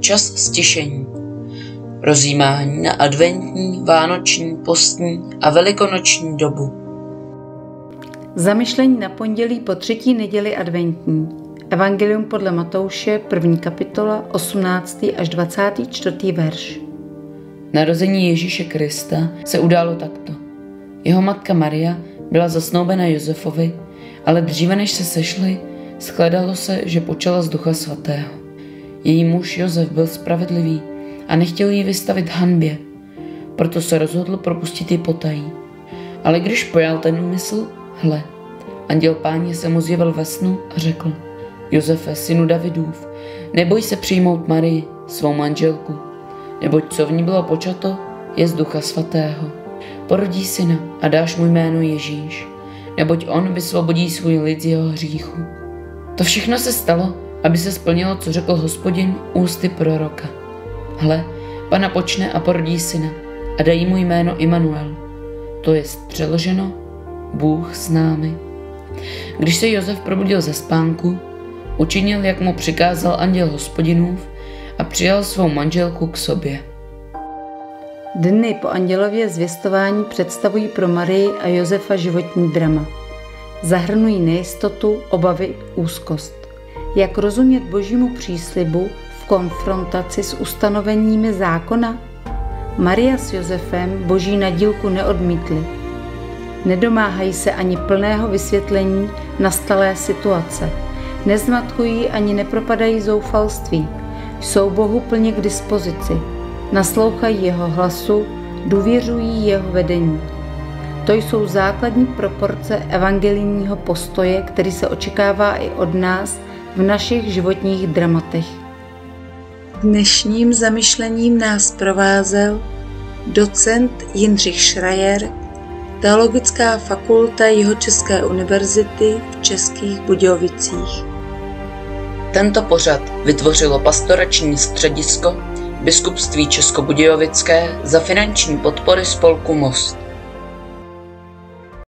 čas stišení. Rozjímání na adventní, vánoční, postní a velikonoční dobu. Zamyšlení na pondělí po třetí neděli adventní. Evangelium podle Matouše, první kapitola, 18. až 24. verš. Narození Ježíše Krista se událo takto. Jeho matka Maria byla zasnoubena Josefovi, ale dříve než se sešli, shledalo se, že počala z ducha svatého. Její muž Josef byl spravedlivý a nechtěl jí vystavit hanbě, proto se rozhodl propustit ji potají. Ale když pojal ten úmysl, hle, anděl páně se mu zjevil ve snu a řekl, Josefe, synu Davidův, neboj se přijmout Marii, svou manželku, neboť co v ní bylo počato, je z ducha svatého. Porodí syna a dáš mu jméno Ježíš, neboť on vysvobodí svůj lid z jeho hříchu. To všechno se stalo, aby se splnilo, co řekl hospodin ústy proroka. Hle, pana počne a porodí syna a dají mu jméno Immanuel. To je přeloženo Bůh s námi. Když se Josef probudil ze spánku, učinil, jak mu přikázal anděl hospodinův a přijal svou manželku k sobě. Dny po andělově zvěstování představují pro Marii a Josefa životní drama. Zahrnují nejistotu, obavy, úzkost. Jak rozumět božímu příslibu v konfrontaci s ustanoveními zákona? Maria s Josefem boží nadílku neodmítli. Nedomáhají se ani plného vysvětlení nastalé situace. Nezmatkují ani nepropadají zoufalství. Jsou Bohu plně k dispozici. Naslouchají jeho hlasu, důvěřují jeho vedení. To jsou základní proporce evangelijního postoje, který se očekává i od nás v našich životních dramatech. Dnešním zamyšlením nás provázel docent Jindřich Schreier, Teologická fakulta Jihočeské univerzity v Českých Budějovicích. Tento pořad vytvořilo pastorační středisko Biskupství Českobudějovické za finanční podpory spolku Most.